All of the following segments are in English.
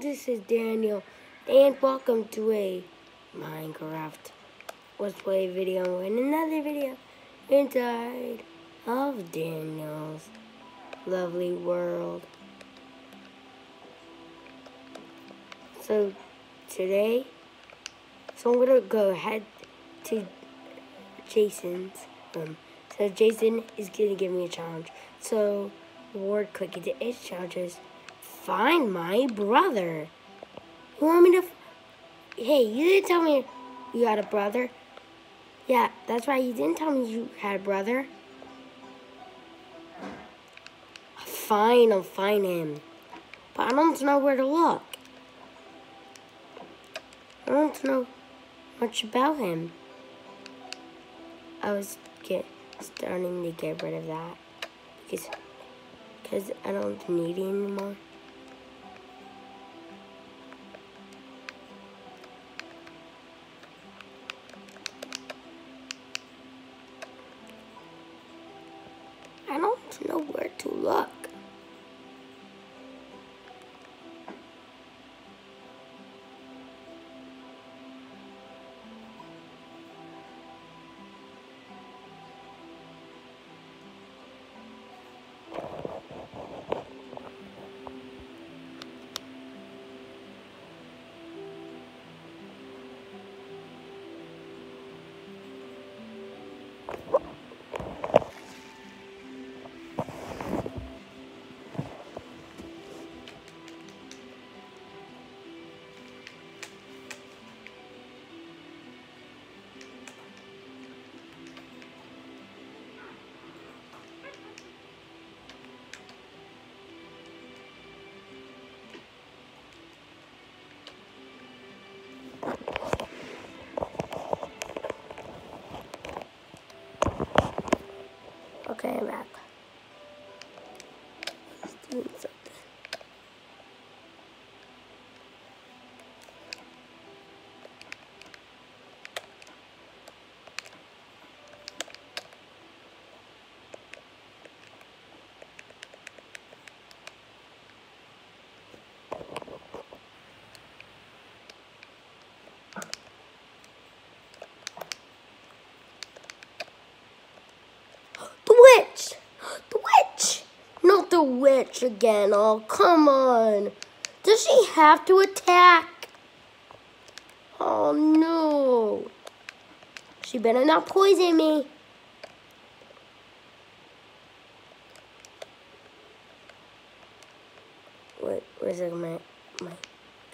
this is Daniel, and welcome to a Minecraft Let's Play video and another video inside of Daniel's lovely world. So, today, so I'm gonna go ahead to Jason's room. So Jason is gonna give me a challenge. So, word click into his challenges find my brother. You want me to... hey, you didn't tell me you had a brother. Yeah, that's right. You didn't tell me you had a brother. Fine, I'll find him. But I don't know where to look. I don't know much about him. I was get starting to get rid of that because because I don't need it anymore. I don't know where to look. Again. Oh, come on. Does she have to attack? Oh, no. She better not poison me. Wait, where's it? My, my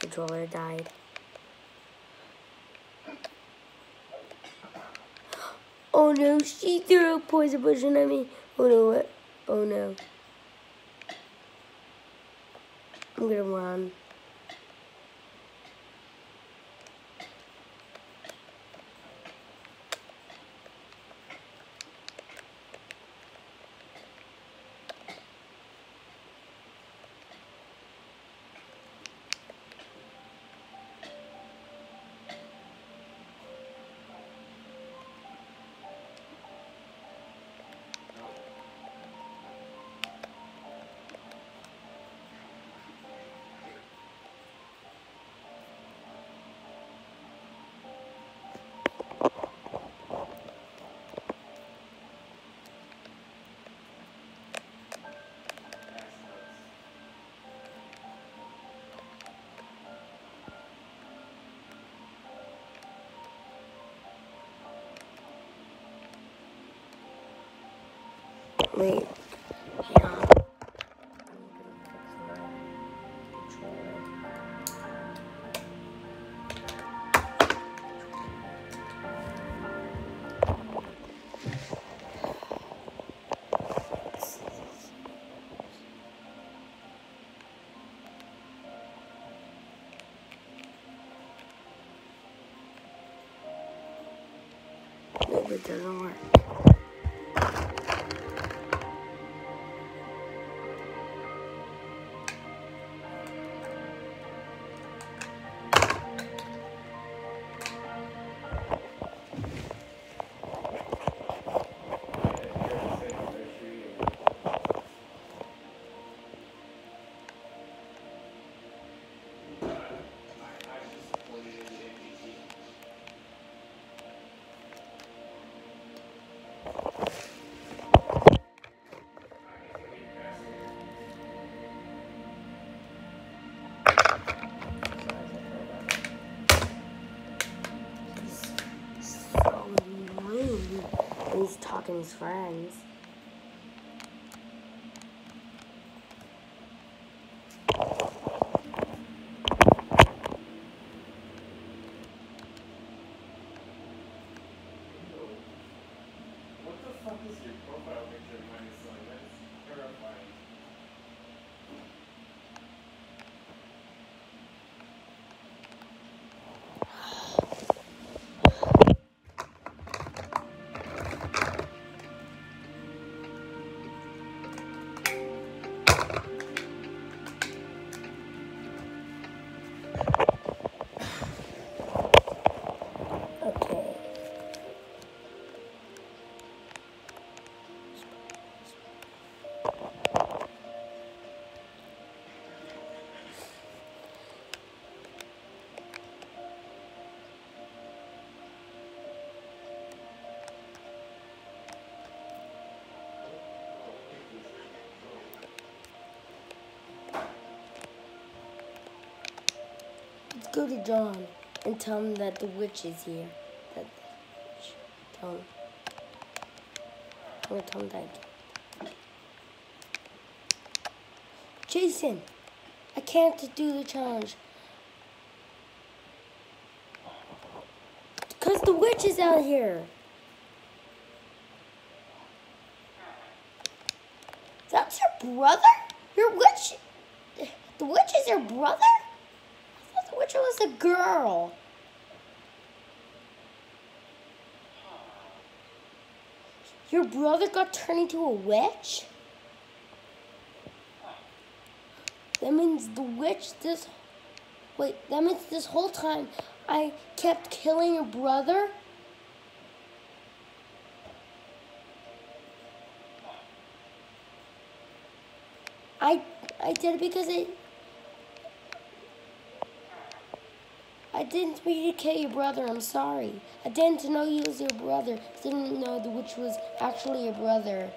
controller died. Oh no, she threw a poison potion at me. Oh no, what? Oh no. I'm gonna Wait. Maybe it doesn't work. Falcon's friends. Go to John and tell him that the witch is here. That witch. Tell him. I'm gonna tell him that. Jason, I can't do the challenge. Cause the witch is out here. That's your brother? Your witch? The witch is your brother? Thought was a girl. Your brother got turned into a witch? That means the witch this wait, that means this whole time I kept killing your brother? I I did it because it I didn't mean to kill your brother. I'm sorry. I didn't know you was your brother. Didn't know the witch was actually your brother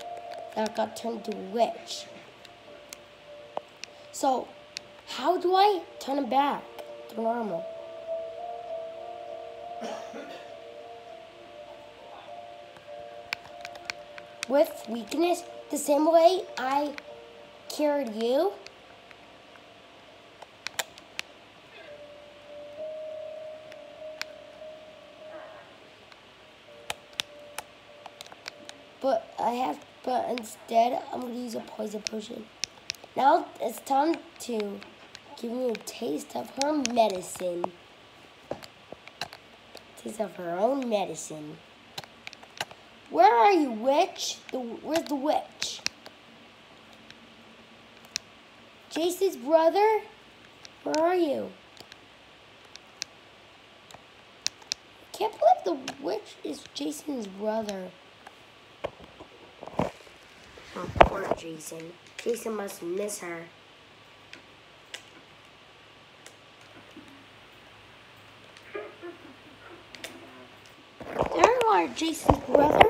that got turned to a witch. So, how do I turn him back to normal? With weakness, the same way I cured you. But I have, but instead I'm gonna use a poison potion. Now it's time to give me a taste of her medicine. Taste of her own medicine. Where are you, witch? The, where's the witch? Jason's brother? Where are you? I Can't believe the witch is Jason's brother. Oh, poor Jason. Jason must miss her. There are, Jason's brother.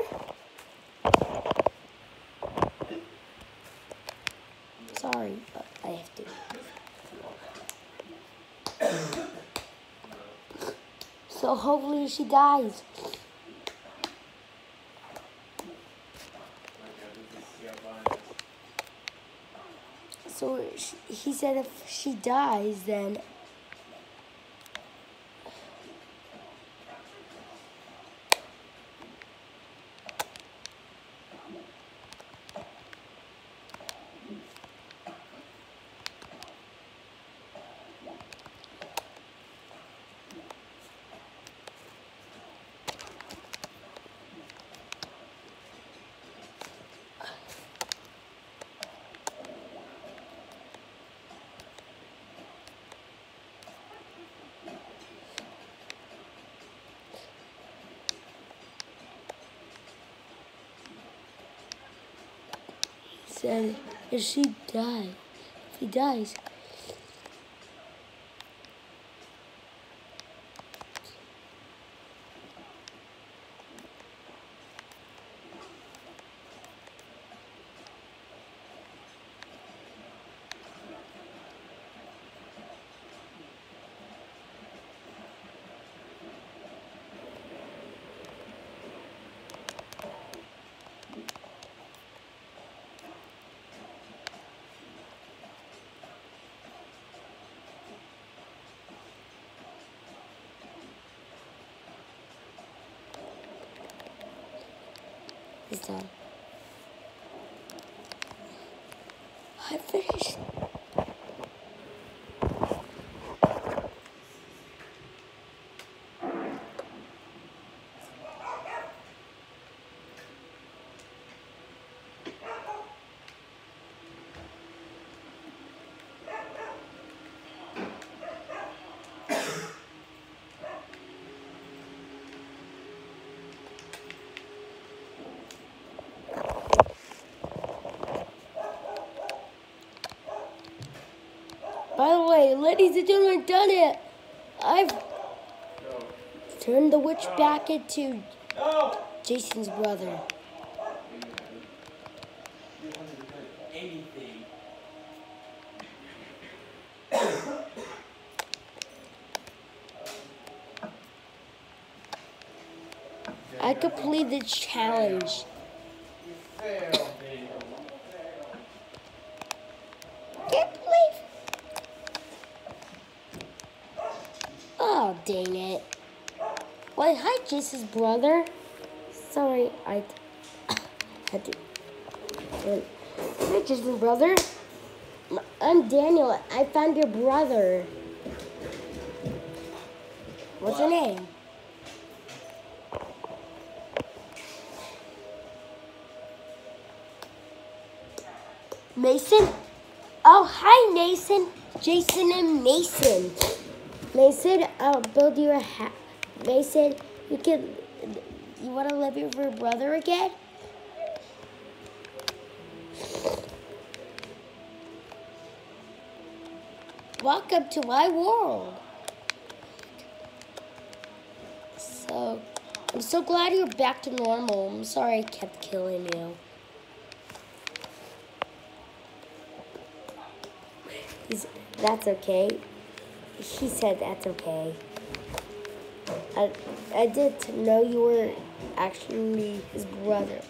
Sorry, but I have to. So hopefully she dies. He said if she dies, then said if she dies, if he dies, He's done. I finished. By the way, ladies and gentlemen, done it. I've turned the witch back into Jason's brother. I completed the challenge. You failed, Daniel. Can't believe. Oh, dang it. Wait, hi, Jason's brother. Sorry, I had to. Hi, Jason's brother. I'm Daniel. I found your brother. What's your name? Mason? Oh, hi, Mason. Jason and Mason. Mason, I'll build you a hat. Mason, you can. You want to live with your brother again? Welcome to my world. So, I'm so glad you're back to normal. I'm sorry I kept killing you. That's okay. He said that's okay. I, I didn't know you were actually his brother.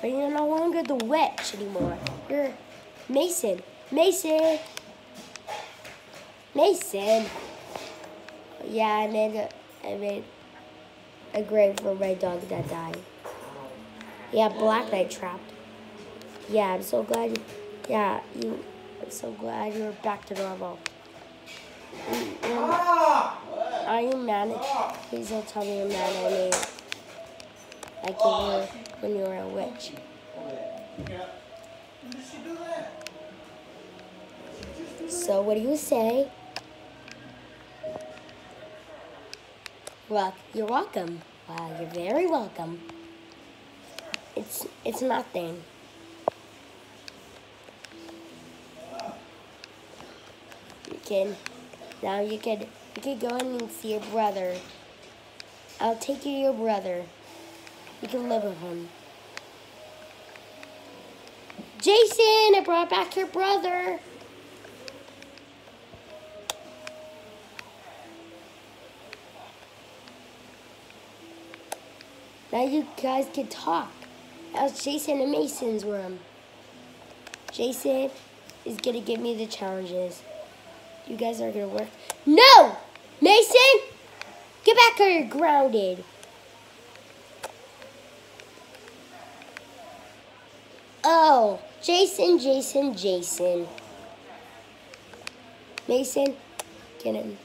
But you're no longer the witch anymore. You're Mason. Mason! Mason! Yeah, I made a, I made a grave for my dog that died. Yeah, Black Knight trapped. Yeah, I'm so glad. You, yeah, you. I'm so glad you're back to normal. Ah! Are you mad at? Please don't tell me you're mad at me. Like you were when you were a witch. Yeah. When did she do that? So what do you say? Well, you're welcome. Wow, you're very welcome. It's it's nothing. Can now you can you can go in and see your brother. I'll take you to your brother. You can live with him. Jason, I brought back your brother. Now you guys can talk. That's Jason and Mason's room. Jason is gonna give me the challenges. You guys are gonna work. No! Mason! Get back or you're grounded. Oh, Jason, Jason, Jason. Mason, get in.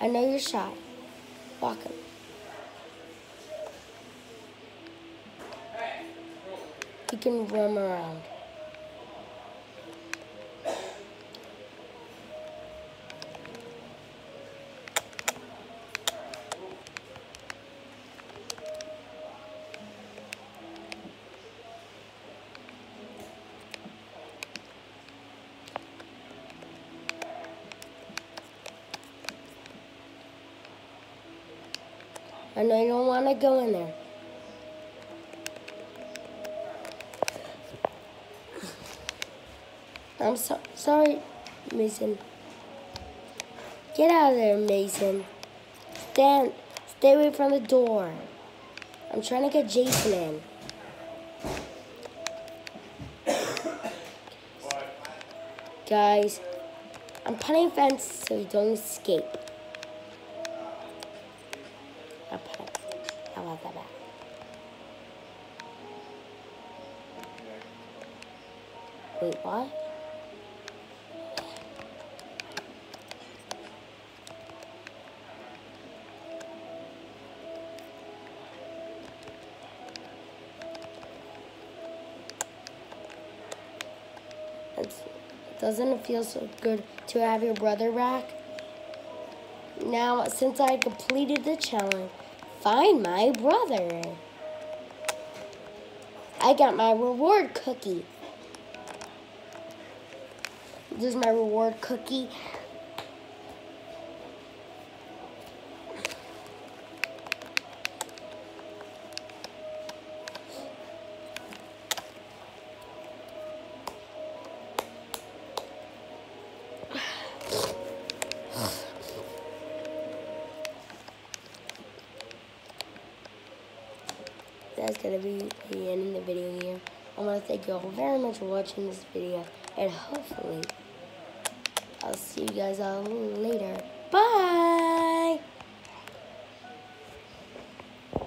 I know you're shy. Walk him. You can roam around. I know you don't want to go in there. I'm so sorry, Mason. Get out of there, Mason. Stand, stay away from the door. I'm trying to get Jason in. Guys, I'm putting fence so you don't escape. Doesn't it feel so good to have your brother back? Now, since I completed the challenge, find my brother. I got my reward cookie. This is my reward cookie. That's gonna be the end of the video here. I want to thank you all very much for watching this video, and hopefully, I'll see you guys all later. Bye!